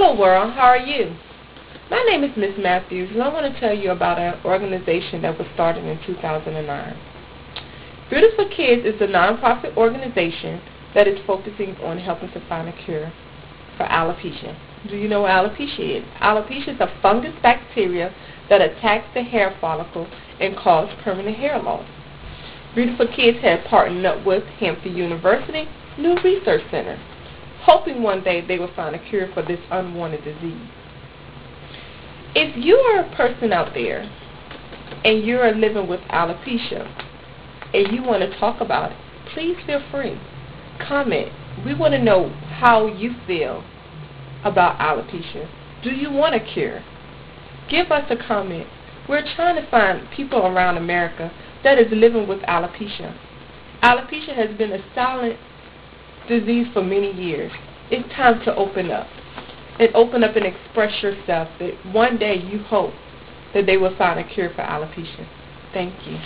Hello world, how are you? My name is Miss Matthews and I want to tell you about an organization that was started in 2009. Beautiful Kids is a nonprofit organization that is focusing on helping to find a cure for alopecia. Do you know what alopecia is? Alopecia is a fungus bacteria that attacks the hair follicle and causes permanent hair loss. Beautiful Kids had partnered up with Hampton University New Research Center, hoping one day they would find a cure for this unwanted disease. If you are a person out there and you are living with alopecia and you want to talk about it, please feel free. Comment. We want to know how you feel about alopecia. Do you want a cure? Give us a comment. We're trying to find people around America that is living with alopecia. Alopecia has been a silent disease for many years. It's time to open up. And open up and express yourself that one day you hope that they will find a cure for alopecia. Thank you.